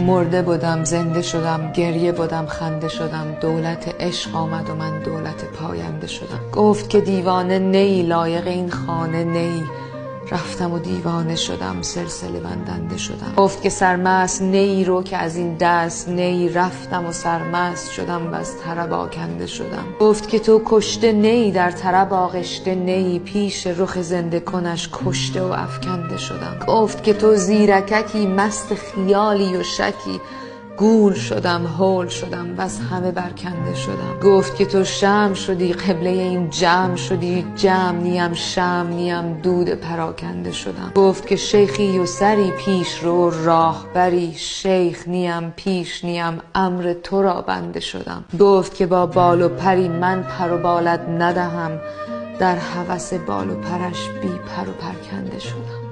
مرده بودم زنده شدم گریه بودم خنده شدم دولت عشق آمد و من دولت پاینده شدم. گفت که دیوانه نی لایق این خانه نی. رفتم و دیوانه شدم سلسله بندنده شدم. گفت که سرمست نی رو که از این دست نی رفتم و سرمست شدم و از طرب آکنده شدم. گفت که تو کشته نی در طرب آغشته نی پیش رخ زنده کنش کشته و افکنده شدم. گفت که تو زیرککی مست خیالی و شکی گول شدم هول شدم از همه برکنده شدم. گفت که تو شمع شدی قبله این جمع شدی. جمع نیم شمع نیم دود پراکنده شدم. گفت که شیخی و سری پیش رو راه بری شیخ نیم پیش نیم امر تو را بنده شدم. گفت که با بال و پری من پر و بالت ندهم. در هوس بال و پرش بی پر و پرکنده شدم.